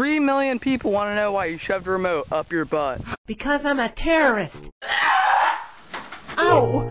Three million people want to know why you shoved a remote up your butt. Because I'm a terrorist. Oh!